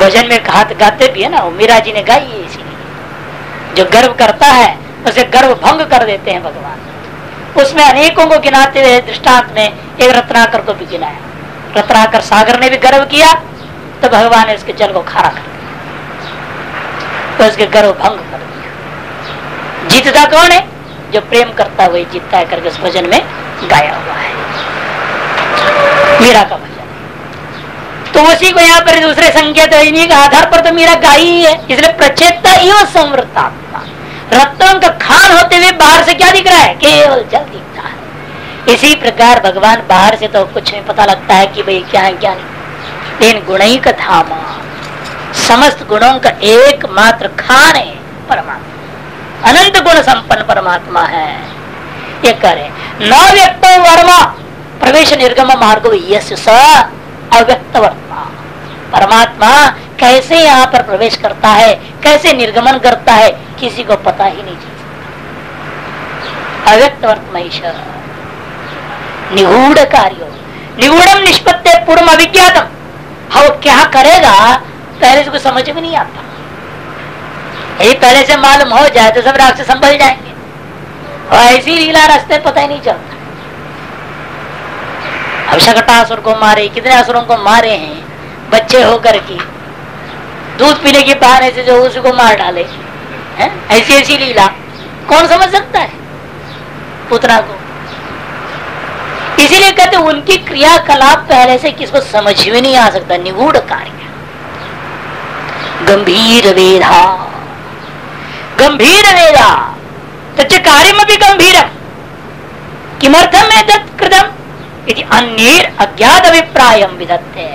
भजन में कहा गाते भी है ना मीरा जी ने गाई है इसीलिए। जो गर्व करता है, उसे गर्व भंग कर देते हैं भगवान। उसमें अनेकों को गिनाते हुए दृष्टांत में एक रत्नाकर को भी गिनाया। रत्नाकर सागर ने भी गर्व किया तो भगवान ने उसके जल को खारा कर तो उसके गर्व भंग कर दिया। जीतता कौन है? जो प्रेम करता हुआ जीतता है करके उस भजन में गाया हुआ है। मीरा का भजन। तो उसी को यहाँ पर दूसरे संकेत के आधार पर तो मीरा गाई है। इसलिए प्रचेता एवं संवृत्ता रत्नों का खान होते हुए बाहर से क्या दिख रहा है? केवल जल दिखता है। इसी प्रकार भगवान बाहर से तो कुछ नहीं पता लगता है कि भाई क्या है, क्या नहीं। लेकिन गुण ही का धामा समस्त गुणों का एकमात्र खान है परमात्मा। अनंत गुण संपन्न परमात्मा है। ये करे न व्यक्त वर्मा, प्रवेश निर्गम मार्ग यश स अव्यक्त वर्मा। परमात्मा कैसे यहाँ पर प्रवेश करता है, कैसे निर्गमन करता है, किसी को पता ही नहीं चल सकता। अव्यक्त वर्तमश निगूढ़ कार्यो निगूढ़ निष्पत्ति पूर्व अभिज्ञातम हाँ क्या करेगा? पहले से कुछ समझ में नहीं आता। यही पहले से मालूम हो जाए तो सब राक्षस संभल जाएँगे। और ऐसी लीला रास्ते पता ही नहीं चलता। अब शकटासुर को मारे, कितने असुरों को मारे हैं, बच्चे होकर के। दूध पीने के बहाने से जो उसको मार डाले। है? ऐसी ऐसी लीला। कौन समझ सकता है? पुत्रा को। इसीलिए कहते उनकी क्रियाकलाप पहले से किसको समझ में नहीं आ सकता, निगूढ़ कार्य। गंभीर वेदा गंभीर वेदा तच कार्य में भी गंभीर किमर्थम है यदि अन्य अज्ञात अभिप्राय विधत्ते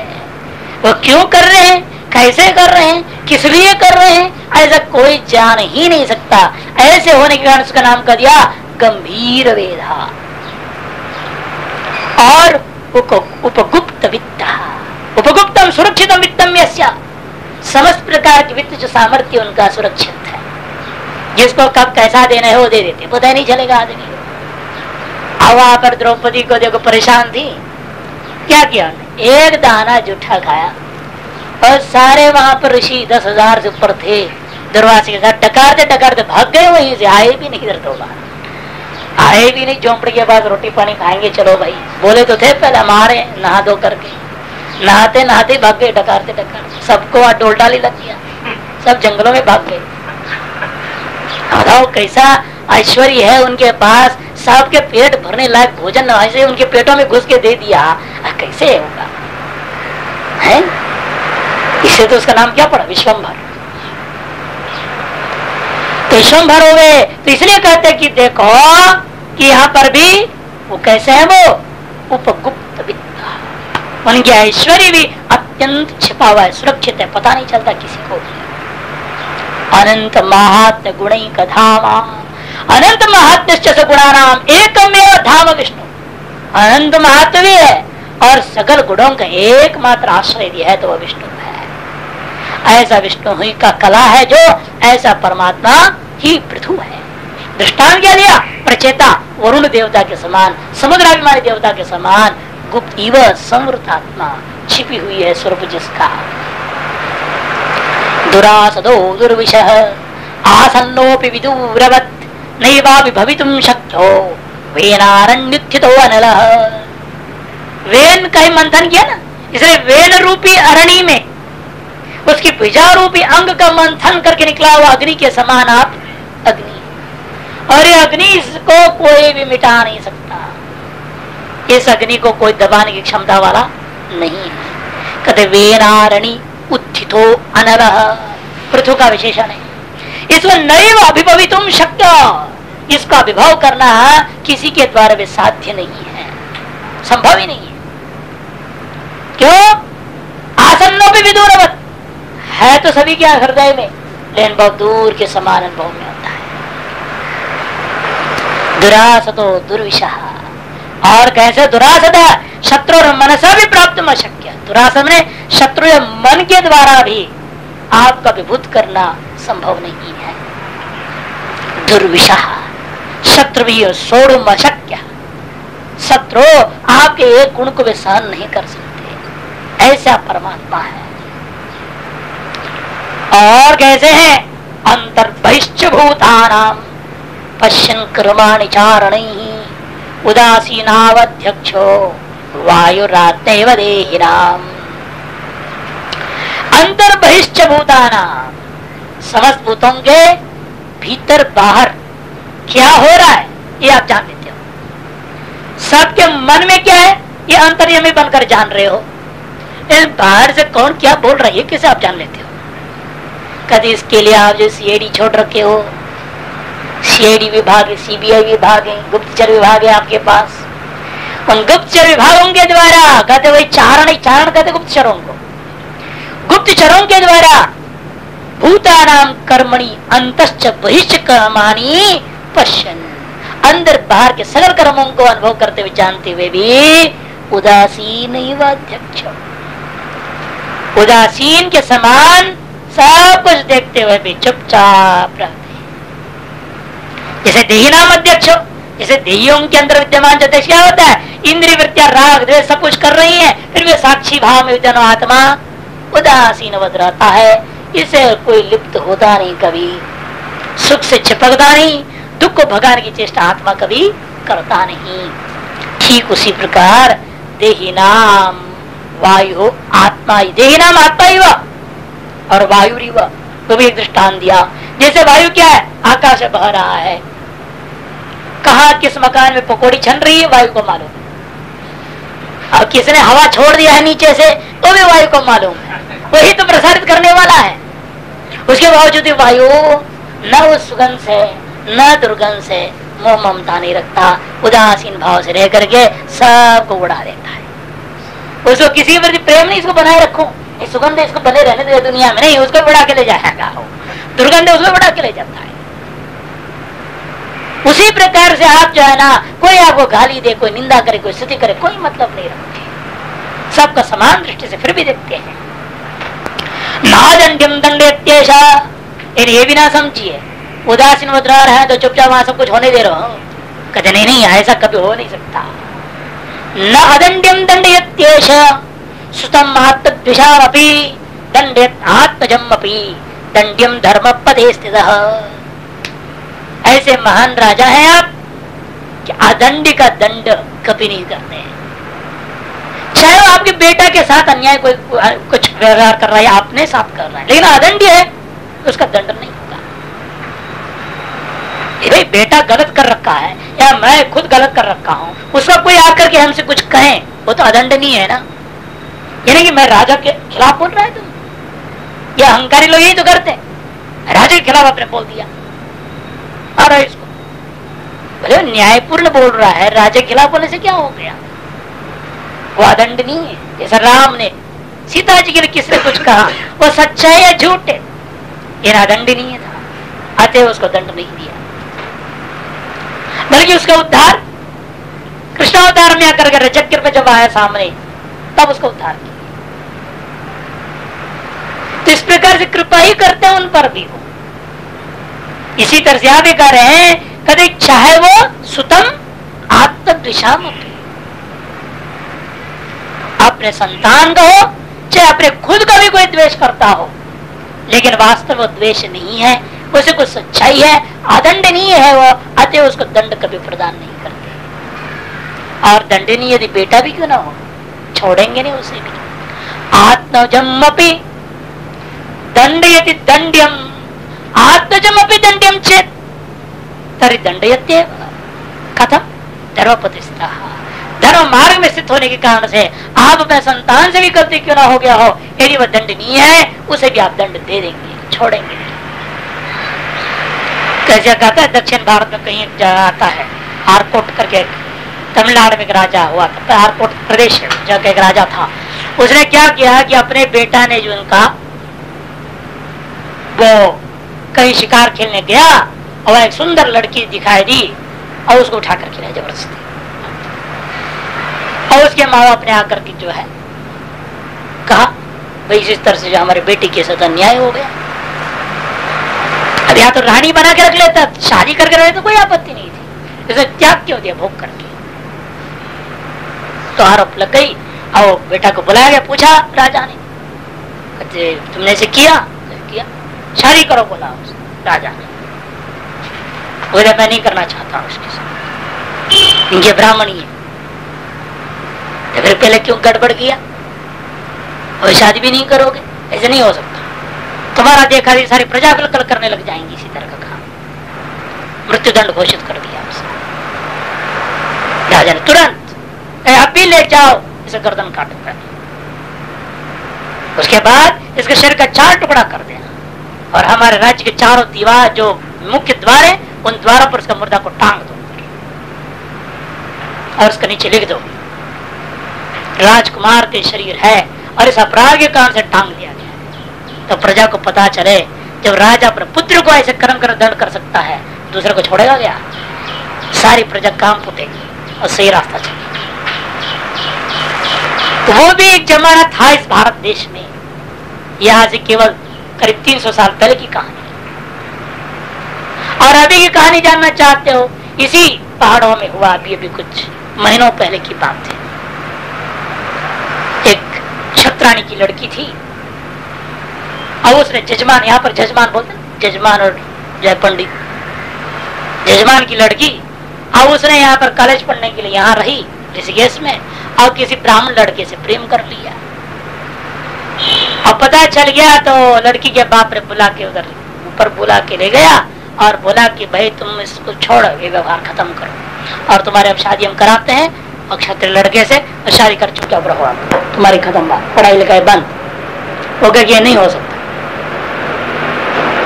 वो क्यों कर रहे हैं? कैसे कर रहे हैं? किस लिए कर रहे हैं? ऐसा कोई जान ही नहीं सकता। ऐसे होने के कारण उसका नाम कर दिया गंभीर वेदा और उपगुप्त वित्त। उपगुप्तम सुरक्षित वित्तम समस्त प्रकार के वित्त जो सामर्थ्य उनका सुरक्षित है। जिसको कब कैसा देना है, वो दे देते पता नहीं चलेगा आदमी वहाँ पर द्रौपदी को देखो, परेशान थी। क्या किया एक दाना जूठा खाया। और सारे वहाँ पर ऋषि दस हज़ार से ऊपर थे। दरवाजे के साथ टकारते डकारते भाग गए, वहीं से आए भी नहीं इधर तो आए भी नहीं, झोंपड़ी के बाद रोटी पानी खाएँगे, चलो भाई। बोले तो थे, पहले हमारे नहा दो करके। नहाते नहाते भाग गए डकारते डकारते सबको डोल डाली लग गया। सब जंगलों में भाग गए। बताओ कैसा ऐश्वर्य है उनके पास? सबके पेट भरने लायक भोजन ऐसे उनके पेटों में घुस के दे दिया। कैसे होगा? है? इससे तो उसका नाम क्या पड़ा? विश्वम्भर तो विश्वम्भर हो गए। तो इसलिए कहते कि देखो, कि यहाँ पर भी वो कैसे है वो? उपगुप्त गया ऐश्वर्य भी अत्यंत छिपा हुआ है, सुरक्षित है, पता नहीं चलता किसी को भी। अनंत महात्म गुण धामा अनंत महात्म गुणा नाम एकम धाम विष्णु अनंत महात्म भी है, और सकल गुणों का एकमात्र आश्रय दिया है तो वह विष्णु है। ऐसा विष्णु ही का कला है, जो ऐसा परमात्मा ही पृथु है। दृष्टान क्या दिया? प्रचेता, वरुण देवता के समान समुद्राभिमानी देवता के समान गुप्त इव समृद्धात्मा छिपी हुई है स्वरूप जिसका। दुरासदो दुर्विश आसन्नोपि विदूरवत नैवापि भवितुम शक्यो वेनारण्युत्थितो अनल। वेन का ही मंथन किया ना? इसलिए वेन रूपी अरणी में, उसकी बीजा रूपी अंग का मंथन करके निकला हुआ अग्नि के समान आप अग्नि। और ये अग्नि को कोई भी मिटा नहीं सकता। इस अग्नि को कोई दबाने की क्षमता वाला नहीं है। कदे वेनारणी उत्थितो अनर। पृथु का विशेषण है। इसमें नैव अभिभवित शक्य। इसका विभव करना किसी के द्वारा भी साध्य नहीं है। संभव ही नहीं है। क्यों? आसन्नो भी विदूरवत। है तो सभी क्या हृदय में, लेकिन बहुत दूर के समान अनुभव में होता है। दुरासतो दुर्विषा। और कैसे दुरासत शत्रु और मनसा भी प्राप्त अशक्य दुरासत ने शत्रु या मन के द्वारा भी आपका विभूत करना संभव नहीं है। दुर्विषा शत्रु भी सोड़ मशक्य शत्रु आपके एक गुण को भी सहन नहीं कर सकते। ऐसा परमात्मा है। और कैसे हैं? अंतर्बहिश्च भूतानाम पश्यन कर्माणि चारण उदासीनावध्यक्षो। वायुरात्म देहिनाम। अंतर बहिष्ठ भूताना समस्त भूतों के भीतर बाहर क्या हो रहा है? ये आप जान लेते हो। सबके मन में क्या है? ये अंतर्यमी बनकर जान रहे हो। बाहर से कौन क्या बोल रहा है? किसे आप जान लेते हो? कभी इसके लिए आप जो सीएडी छोड़ रखे हो सीआईडी विभाग है सीबीआई विभाग है गुप्तचर विभाग है आपके पास। उन गुप्तचर विभागों के द्वारा कहते वही चारण चारण कहते गुप्तचरों को। गुप्तचरों के द्वारा भूतानाम कर्मणि अंत बहिष्ठ कर्माणी पश्चन अंदर बाहर के सगल कर्मों को अनुभव करते हुए जानते हुए भी उदासीन अध्यक्ष। उदासीन के समान सब कुछ देखते हुए भी चुपचाप रहते जैसे देही नाम अध्यक्ष जैसे देहियों के अंदर विद्यमान जो अध्यक्ष क्या होता है, इंद्रिय वृत्तिया, राग, द्वेष सब कुछ कर रही है, फिर भी साक्षी भाव में विद्यमान आत्मा उदासीन रहता है। इसे कोई लिप्त होता नहीं कभी, सुख से चिपकता नहीं, दुख को भगाने की चेष्टा आत्मा कभी करता नहीं। ठीक उसी प्रकार देही नाम वायु, आत्मा देही नाम आत्मा ही और वायु रिवा तो भी एक दृष्टान दिया। जैसे वायु क्या है? आकाश बह रहा है। कहा, किस मकान में पकौड़ी छन रही है, वायु को मालूम। अब किसने हवा छोड़ दिया है नीचे से तो भी वायु को मालूम। है वही तो प्रसारित करने वाला है। उसके बावजूद वायु न उस सुगंध से, न दुर्गंध से मोह ममता नहीं रखता। उदासीन भाव से रह करके सबको उड़ा देता है। उसको किसी प्रति प्रेम नहीं, इसको बनाए रखो। सुगंध इसको बने रहने दे दुनिया में नहीं, उसको बढ़ा के ले जाएगा दुर्गंध उसको बढ़ा के ले जाता है। उसी प्रकार से आप जो है ना, कोई आपको गाली दे, कोई निंदा करे, कोई स्तुति करे, कोई मतलब नहीं रखते। सबका समान दृष्टि से फिर भी देखते हैं। नादंड्यम दंडेत्येशा ये भी ना समझिए। उदासीन मुद्रा है तो चुपचाप वहाँ सब कुछ होने दे रहा हूँ। कहते, नहीं नहीं, ऐसा कभी हो नहीं सकता। न अदंड्यम दंडयत्येश सुतम आत्मद्विषापी दंडित आत्मजम अपी। दंड्यम धर्म पदे स्थित। ऐसे महान राजा हैं आप कि अदंड का दंड कभी नहीं करते हैं। चाहे वो आपके बेटा के साथ अन्याय कोई, कुछ व्यवहार कर रहा है आपने साथ कर रहा है, लेकिन अदंड है, उसका दंड नहीं होगा भाई, बेटा गलत कर रखा है, या मैं खुद गलत कर रखा हूँ उसका कोई आकर के हमसे कुछ कहे, वो तो अदंडनीय है ना। यानी कि मैं राजा के खिलाफ बोल रहा है तुम। ये अहंकारी लोग यही तो करते हैं। राजा के खिलाफ आपने बोल दिया। आ रहा है इसको बोले न्यायपूर्ण बोल रहा है, राजा खिलाफ बोलने से क्या हो गया? वो अदंड नहीं है, जैसा राम ने सीता जी के लिए किसने कुछ कहा, वो सच्चा है या झूठ है? ये अदंड नहीं है था, अतः उसको दंड नहीं दिया। बल्कि उसका उद्धार, कृष्णावतार में आकर रजत पे जब आया सामने, तब उसका उद्धार किया। तो इस प्रकार से कृपा ही करते हैं उन पर भी हो इसी तरह से आप भी कह रहे हैं, कभी चाहे वो सुतम आत्मद्विषा अपने संतान का हो, चाहे अपने खुद का भी कोई द्वेष करता हो, लेकिन वास्तव वो द्वेष नहीं है, उसे कुछ सच्चाई है अदंडनीय है वो, अतः उसको दंड कभी प्रदान नहीं करते। और दंडनीय यदि बेटा भी क्यों ना हो, छोड़ेंगे नहीं उसे भी। आत्मजम दंड यदि दंड्यम। दंड्यम चेत तरी दंडयत्य कथम? धर्म प्रतिष्ठा धर्म मार्ग में स्थित होने के कारण से आप अपने संतान से भी गलती क्यों ना हो गया हो? यदि वह दंडनीय है, उसे भी आप दंड दे देंगे, छोड़ेंगे। कैसे कहता है, दक्षिण भारत में कहीं जगह आता है, हारकोट करके तमिलनाडु में एक राजा हुआ था हारकोट प्रदेश जगह एक राजा था। उसने क्या किया कि अपने बेटा ने जो उनका वो कहीं शिकार खेलने गया और एक सुंदर लड़की दिखाई दी और उसको उठा कर खिलाया ज़बरदस्ती। और उसके माँ बाप ने आकर के जो है कहा, भाई, इस तरह से जो हमारे बेटी के साथ अन्याय हो गया। अब या तो रानी बना के रख लेता, शादी करके रहे तो कोई आपत्ति नहीं थी। इसे त्याग क्यों दिया, भोग करके? तो आरोप लग गई और बेटा को बुलाया गया, पूछा राजा ने तुमने इसे किया? शादी करो बोला राजा ने बोले, मैं नहीं करना चाहता उसके साथ। इनके ब्राह्मणी है। तो फिर पहले क्यों गड़बड़ किया? और शादी भी नहीं करोगे? ऐसे नहीं हो सकता। तुम्हारा देखा सारी प्रजा कल करने लग जाएँगी इसी तरह का काम। मृत्युदंड घोषित कर दिया राजा ने तुरंत अभी ले जाओ। इसे गर्दन काट कर उसके बाद इसके शरीर का चार टुकड़ा कर देना और हमारे राज्य के चारों दीवार, जो मुख्य द्वार है, उन द्वारों पर उसका मुर्दा को टांग दो और उसके नीचे लिख दो। राजकुमार के शरीर है और इस अपराध के कारण से टांग दिया गया तो प्रजा को पता चले, जब राजा अपने पुत्र को ऐसे कर्म कर, दंड कर सकता है, दूसरे को छोड़ेगा क्या? सारी प्रजा काम फुटेगी और सही रास्ता चलेगी। तो वो भी एक जमाना था इस भारत देश में। यहाँ से केवल करीब 300 साल पहले की कहानी। और अभी की कहानी जानना चाहते हो, इसी पहाड़ों में हुआ अभी अभी कुछ महीनों पहले की बात है। एक छत्राणी की लड़की थी, और उसने जजमान, यहाँ पर जजमान बोलते जजमान और जय पंडित जजमान की लड़की, और उसने यहाँ पर कॉलेज पढ़ने के लिए यहाँ रही ऋषिकेश में, और किसी ब्राह्मण लड़के से प्रेम कर लिया। अब पता चल गया तो लड़की के बाप ने बुला के उधर ऊपर बुला के ले गया और बोला कि भाई तुम इसको छोड़, ये व्यवहार खत्म करो। और तुम्हारे अब शादी हम कराते हैं और क्षत्रिय लड़के से और शादी कर चुपचाप रहो तुम्हारी खत्म बात। पढ़ाई लिखाई बंद। वो कह नहीं हो सकता?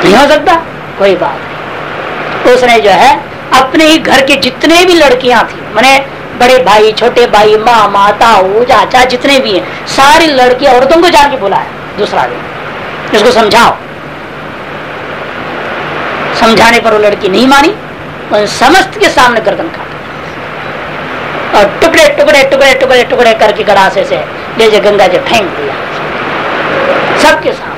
नहीं हो सकता? कोई बात नहीं। उसने जो है, अपने ही घर के जितने भी लड़कियाँ थी, मैंने बड़े भाई, छोटे भाई, माँ, माता चाचा, जितने भी हैं, सारी लड़की औरतों को जाके बुलाया। दूसरा दिन इसको समझाओ। समझाने पर वो लड़की नहीं मानी और समस्त के सामने गर्दन काट और टुकड़े टुकड़े टुकड़े टुकड़े टुकड़े करके गड़ासे से ले जो गंगा जी फेंक दिया। सबके सामने।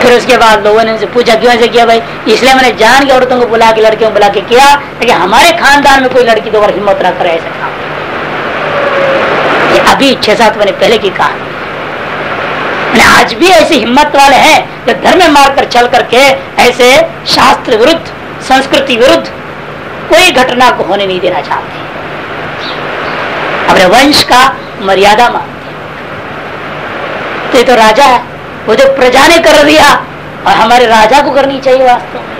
फिर उसके बाद लोगों ने उनसे पूछा, क्यों ऐसे किया भाई? इसलिए मैंने जान के औरतों को बुला के, लड़कियों को बुला के किया ताकि हमारे खानदान में कोई लड़की दो बार हिम्मत ना करे ऐसे काम ये अभी छह सात महीने पहले की कहा आज भी ऐसे हिम्मत वाले हैं जो धर्म मार कर चल करके ऐसे शास्त्र विरुद्ध, संस्कृति विरुद्ध कोई घटना को होने नहीं देना चाहते। अपने वंश का मर्यादा मानते तो ये तो राजा है, वो जो प्रजा ने कर दिया, और हमारे राजा को करनी चाहिए वास्तव में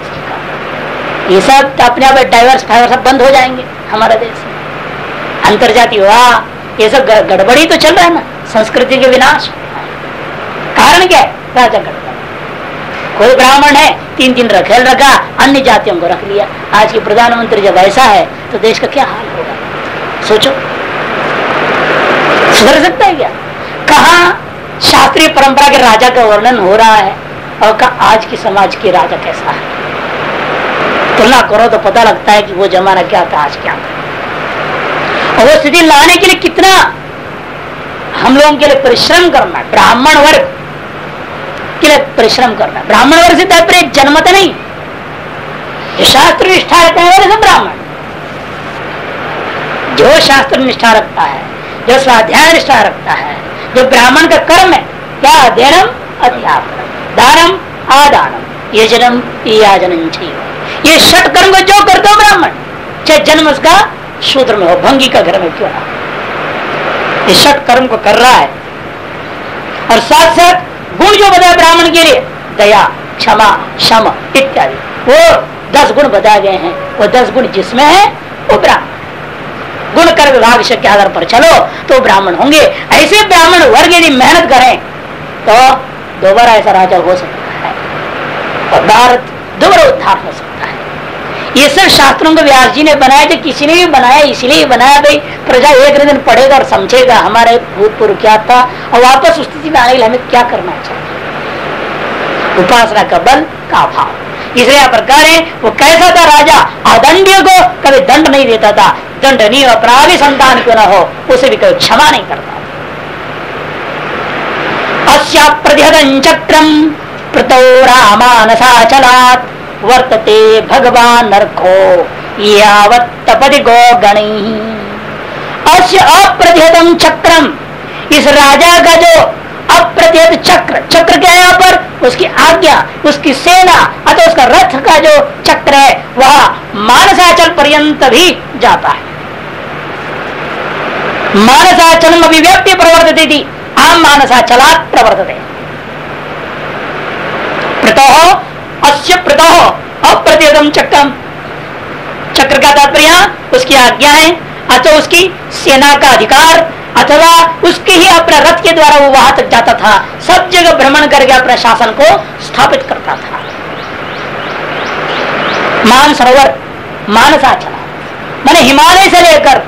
ये सब अपने आप डाइवर्स फाइवर सब बंद हो जाएँगे हमारे देश में। अंतर्जातीय वाह ये सब गड़बड़ी तो चल रहा है ना, संस्कृति के विनाश। कारण क्या है? राजा गड़बड़ कोई ब्राह्मण है, तीन दिन रखेल रखा, अन्य जातियों को रख लिया। आज की प्रधानमंत्री जब ऐसा है तो देश का क्या हाल होगा? सोचो। सुधर सकता है क्या? कहा शास्त्रीय परंपरा के राजा का वर्णन हो रहा है, और का आज की समाज के राजा कैसा है? तुलना करो तो पता लगता है कि वो जमाना क्या था, आज क्या था। और वो स्थिति लाने के लिए कितना हम लोगों के लिए परिश्रम करना है। ब्राह्मण वर्ग के लिए परिश्रम करना। ब्राह्मण वर्ग से तात्पर्य जन्मत नहीं। शास्त्र निष्ठा रखते हैं, वो ब्राह्मण। जो शास्त्र निष्ठा रखता है, जो स्वाध्याय निष्ठा रखता है, जो ब्राह्मण का कर्म है क्या अध्ययनम अध्यापन दानम, आदानम, ये जन्म याजन ये षट कर्म को जो करते हो ब्राह्मण, चाहे जन्म उसका शूद्र में हो, भंगी का घर में क्यों ना ये षट कर्म को कर रहा है। और साथ साथ गुण जो बताया ब्राह्मण के लिए, दया, क्षमा क्षम इत्यादि, वो दस गुण बताए गए हैं। वो दस गुण जिसमें है, वो ब्राह्मण। गुण कर विभाग के आधार पर चलो तो ब्राह्मण होंगे। ऐसे ब्राह्मण वर्ग यदि मेहनत करें तो दोबारा ऐसा राजा हो सकता है। और भारत दोबारा उद्धार हो सकता है। ये सब शास्त्रों को व्यास जी ने बनाया, जो किसी ने भी बनाया, इसलिए बनाया भाई। प्रजा एक दिन पढ़ेगा और समझेगा, हमारे भूतपूर्व क्या था, और वापस उस स्थिति में आने के लिए हमें क्या करना चाहिए? उपासना का बल, का भाव। इसलिए प्रकार है, वो कैसा था राजा? अदंड्य को कभी दंड नहीं देता था। दंड दंडनीय अपराधी संतान क्यों ना हो, उसे भी कभी क्षमा नहीं करता। अस्या चक्रम प्रतो रामानसा चलात वर्तते भगवान नरखो यावत तपति गो गणी अस्य अप्रतिहतम चक्रम, इस राजा का जो अप्रतिहत चक्र चक्र क्या है यहाँ पर उसकी आज्ञा, उसकी सेना अथवा उसका रथ का जो चक्र है, वह मानसाचल पर्यंत भी जाता है। मानसाचलम अभिव्यक्ति प्रवर्तते थी, आम मानसाचला प्रवर्तते। प्रतो अस्य प्रतो अप्रतिगम चक्रम। चक्र का तात्पर्य उसकी आज्ञा है, अथवा उसकी सेना का अधिकार, अथवा उसके ही अपने रथ के द्वारा वो वहाँ तक जाता था। सब जगह भ्रमण करके अपने शासन को स्थापित करता था। मान सरोवर मानसाचला मैंने हिमालय से लेकर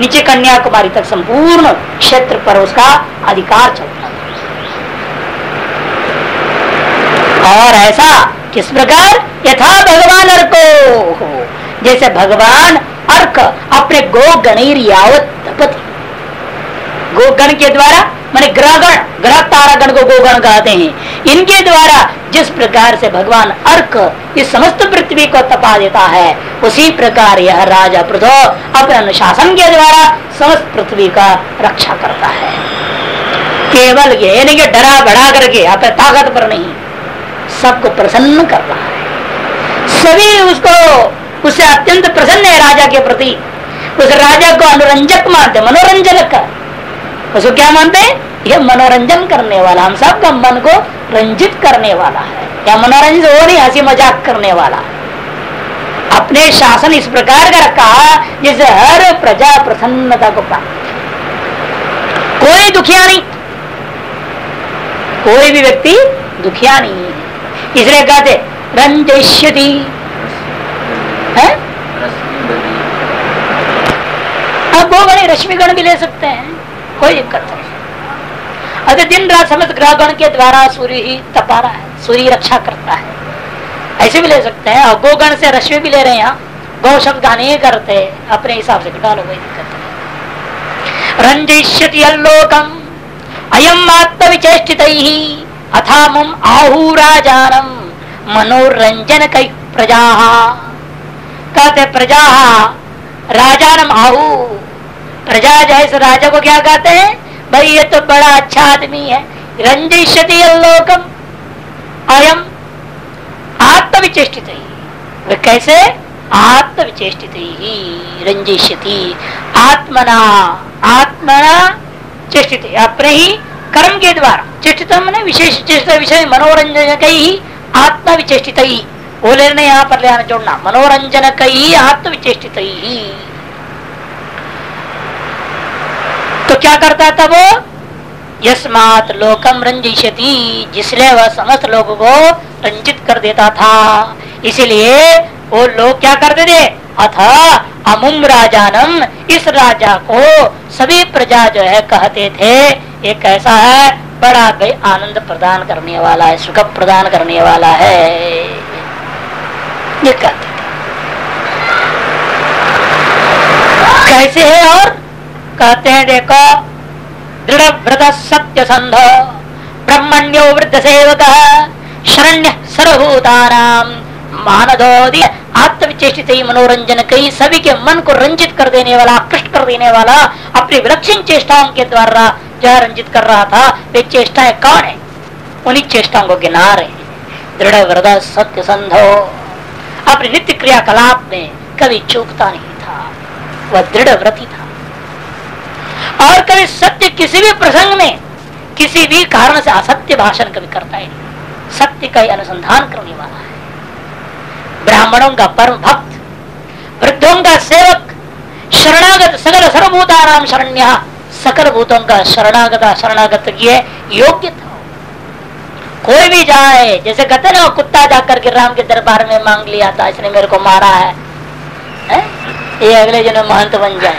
नीचे कन्याकुमारी तक संपूर्ण क्षेत्र पर उसका अधिकार चलता था। और ऐसा किस प्रकार? यथा भगवान अर्को। जैसे भगवान अर्क अपने गो गणीर यावत गोगण के द्वारा, मैंने ग्रहगण ग्रह तारागण को गोगण कहते हैं। इनके द्वारा जिस प्रकार से भगवान अर्क इस समस्त पृथ्वी को तपा देता है, उसी प्रकार यह राजा पृथो अपने अनुशासन के द्वारा समस्त पृथ्वी का रक्षा करता है। केवल ये नहीं डरा बढ़ा करके, अपने ताकत पर नहीं। सबको प्रसन्न कर रहा है। सभी उसको उससे अत्यंत प्रसन्न है राजा के प्रति। उस राजा को अनुरंजक मानते मनोरंजक उसको क्या मानते हैं? ये मनोरंजन करने वाला, हम सबका मन को रंजित करने वाला है। या मनोरंजन वो नहीं, हँसी मज़ाक करने वाला। अपने शासन इस प्रकार का रखा जिससे हर प्रजा प्रसन्नता को प्राप्त कोई दुखिया नहीं। कोई भी व्यक्ति दुखिया नहीं है। इसलिए कहते रंजयती है? अब वो बड़े रश्मिगण भी ले सकते हैं कोई दिक्कत नहीं। अरे दिन रात समस्त ग्रहगण के द्वारा सूर्य ही तपा रहा है सूर्य रक्षा करता है ऐसे भी ले सकते हैं। और गोगण से रश्मि भी ले रहे हैं गौ शब्द का नहीं करते अपने हिसाब से घटा लो कोई दिक्कत नहीं। रंजिष्यति अल्लोकम अयम आत्मविचेष्टित। ही अथा मम आहूराजानम मनोरंजन कई प्रजा। कहते प्रजा, राजानम आहू। प्रजा जैसे राजा को क्या कहते हैं? भाई, ये तो बड़ा अच्छा आदमी है। रंजिष्यति अल्लोकम अयम आत्मविचेषित वे कैसे? आत्मविचेषित ही रंजिष्यति आत्मना आत्मना चेष्टित। अपने ही कर्म के द्वारा। चेष्टित मैंने विशेष चेष्टा विषय मनोरंजन ही आत्मा विचेषित ही वो लेने यहाँ पर ले आना जोड़ना। मनोरंजन कई आत्मविचेषित ही तो क्या करता था वो? यस्मात लोकम रंजिशति जिसलिए वह समस्त लोगों को रंजित कर देता था। इसलिए वो लोग क्या करते थे अथ अमुम राजानम, इस राजा को सभी प्रजा जो है कहते थे, ये कैसा है? बड़ा गई आनंद प्रदान करने वाला है, सुख प्रदान करने वाला है। ये कहते थे। कैसे है और? कहते हैं, देखो दृढ़ व्रत सत्य संध, ब्रह्मण्यो वृद्ध सेवक, शरण्य सर्वभूतानाम मानदोदि आत्मविचेषित मनोरंजन कई सभी के मन को रंजित कर देने वाला, आकृष्ट कर देने वाला, अपनी विलक्षण चेष्टाओं के द्वारा जो रंजित कर रहा था, वे चेष्टाएँ कौन है? उन्हीं चेष्टाओं को गिना रहे दृढ़ व्रत सत्य संधो। अपने नित्य क्रियाकलाप में कभी चूकता नहीं था। वह दृढ़ व्रती था। और कभी सत्य किसी भी प्रसंग में, किसी भी कारण से असत्य भाषण कभी करता ही नहीं। सत्य का ही अनुसंधान करने वाला है। ब्राह्मणों का परम भक्त वृद्धों का सेवक शरणागत सकल सर्वभूताराम शरण्य सकल भूतों का शरणागत शरणागत की योग्य था। कोई भी जाए जैसे कहते ना कुत्ता जाकर के राम के दरबार में मांग लिया था इसने मेरे को मारा है, है? ये अगले जन महंत बन जाए।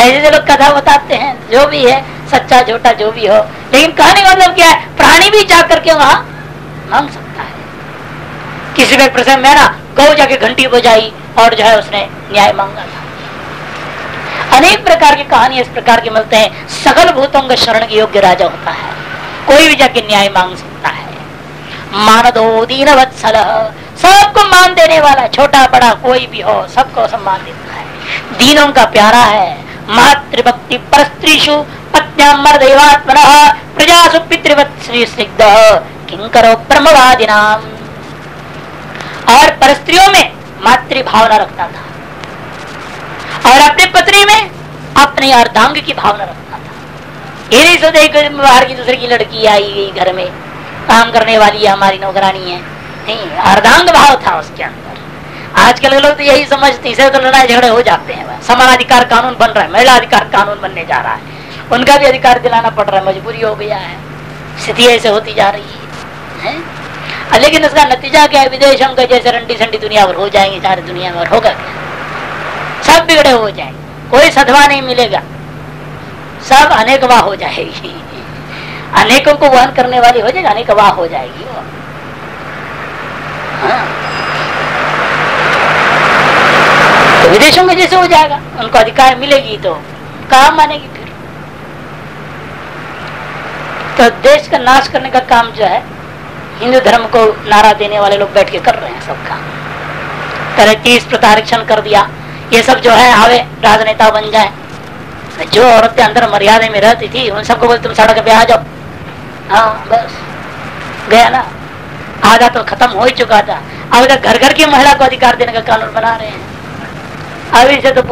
ऐसे लोग कथा बताते हैं जो भी है सच्चा झूठा जो भी हो लेकिन कहने का मतलब क्या है प्राणी भी जा करके वहाँ मांग सकता किसी भी प्रसंग में ना गौ जाके घंटी बजाई और जो है उसने न्याय मांगा था। अनेक प्रकार की कहानी इस प्रकार के मिलते हैं। सकल भूतों का शरण के योग्य राजा होता है। कोई भी जाके न्याय मांग सकता है। मानदो दीन वत्सल सबको मान देने वाला, छोटा बड़ा कोई भी हो, सबको सम्मान देता है। दीनों का प्यारा है। मातृभक्ति पर स्त्रीशु पत्न्यामर दैवात्मन प्रजासु पितृवत श्री सिद्ध। किंकरो ब्रह्मवादी नाम और परस्त्रियों में मातृ भावना रखता था। और अपने पत्नी में अपने अर्धांग की भावना रखता था। ये नहीं सोचते बाहर की दूसरे की लड़की आई गई घर में काम करने वाली है हमारी नौकरानी है। नहीं अर्धांग भाव था उसके अंदर। आजकल लोग तो यही समझते इसे तो लड़ाई झगड़े हो जाते हैं। समान अधिकार कानून बन रहा है महिला अधिकार कानून बनने जा रहा है। उनका भी अधिकार दिलाना पड़ रहा है मजबूरी हो गया है। स्थिति ऐसे होती जा रही है, है? लेकिन उसका नतीजा क्या है? विदेशों का जैसे रंडी संडी दुनिया भर हो जाएँगे, सारी दुनिया में होगा सब बिगड़े हो जाएँगे। कोई सदवा नहीं मिलेगा। सब अनेकवा हो जाएगी। अनेकों को वहन करने वाली हो जाएगी अनेकवा हो जाएगी वो। हाँ। तो विदेशों में जैसे हो जाएगा, उनको अधिकार मिलेगी तो कहा मानेगी फिर। तो देश का नाश करने का काम जो है हिंदू धर्म को नारा देने वाले लोग बैठ के कर रहे हैं सब काम पहले तीस प्रतारक्षण कर दिया। ये सब जो है, आवे राजनेता बन जाए। जो औरतें अंदर मर्यादा में रहती थी, उन सबको बोलते, तुम सड़क पे आ जाओ। हाँ बस। गया ना? आधा तो खत्म हो ही चुका था। अब घर घर की महिला को अधिकार देने का कानून बना रहे हैं। अभी से तो